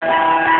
Bye.